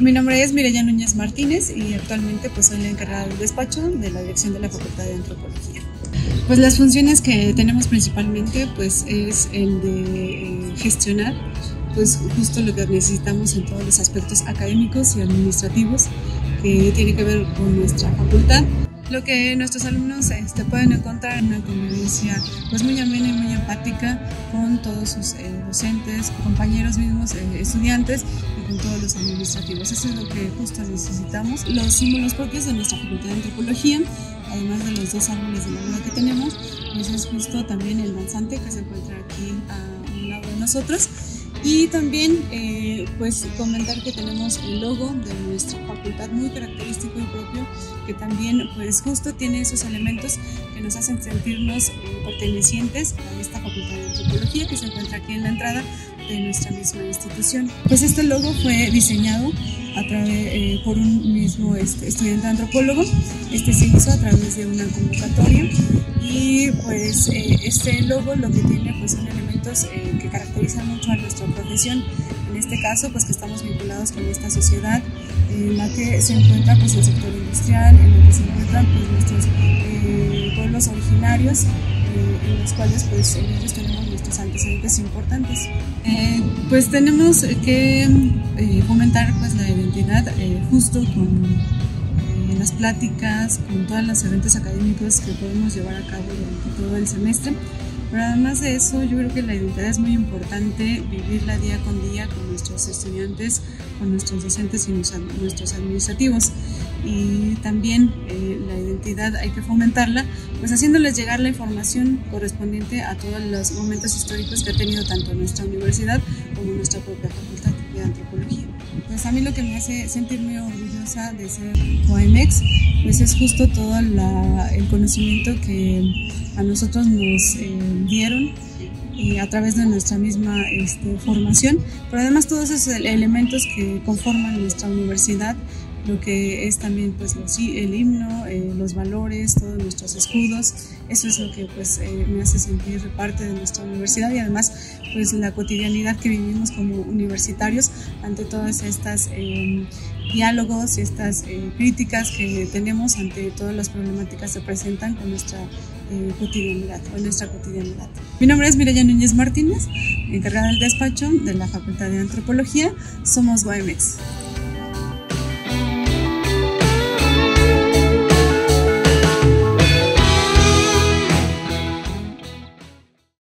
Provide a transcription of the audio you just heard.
Mi nombre es Mireya Núñez Martínez y actualmente pues soy la encargada del despacho de la dirección de la Facultad de Antropología. Pues las funciones que tenemos principalmente pues es el de eh, gestionar pues justo lo que necesitamos en todos los aspectos académicos y administrativos que tiene que ver con nuestra facultad lo que nuestros alumnos este, pueden encontrar en una convivencia pues muy amena y muy empática con todos sus eh, docentes, compañeros mismos, eh, estudiantes y con todos los administrativos. Eso es lo que justo necesitamos. Los símbolos propios de nuestra Facultad de Antropología, además de los dos árboles de la que tenemos, pues es justo también el danzante que se encuentra aquí a un lado de nosotros y también eh, pues comentar que tenemos el logo de nuestra facultad muy característico y que también pues justo tiene esos elementos que nos hacen sentirnos eh, pertenecientes a esta facultad de antropología que se encuentra aquí en la entrada de nuestra misma institución. Pues este logo fue diseñado a través, eh, por un mismo este, estudiante antropólogo. Este se hizo a través de una convocatoria y pues este logo lo que tiene pues son elementos que caracterizan mucho a nuestra profesión. En este caso pues que estamos vinculados con esta sociedad en la que se encuentra pues el sector industrial, en la que se encuentran pues nuestros eh, pueblos originarios eh, en los cuales pues en tenemos nuestros antecedentes importantes. Eh, pues tenemos que fomentar pues la identidad justo con las pláticas, con todos los eventos académicos que podemos llevar a cabo durante todo el semestre. Pero además de eso, yo creo que la identidad es muy importante vivirla día con día con nuestros estudiantes, con nuestros docentes y nuestros administrativos. Y también eh, la identidad hay que fomentarla, pues haciéndoles llegar la información correspondiente a todos los momentos históricos que ha tenido tanto nuestra universidad como nuestra propia facultad de antropología. Pues a mí lo que me hace sentir muy orgullosa de ser OMX, pues es justo todo el conocimiento que a nosotros nos eh, dieron eh, a través de nuestra misma este, formación, pero además todos esos elementos que conforman nuestra universidad, lo que es también pues el himno, eh, los valores, todos nuestros escudos, eso es lo que pues me hace sentir parte de nuestra universidad y además pues la cotidianidad que vivimos como universitarios ante todas estas diálogos y estas críticas que tenemos ante todas las problemáticas que se presentan con nuestra eh, cotidianidad o en nuestra cotidianidad. Mi nombre es Mireya Núñez Martínez, encargada del despacho de la Facultad de Antropología. Somos YMX.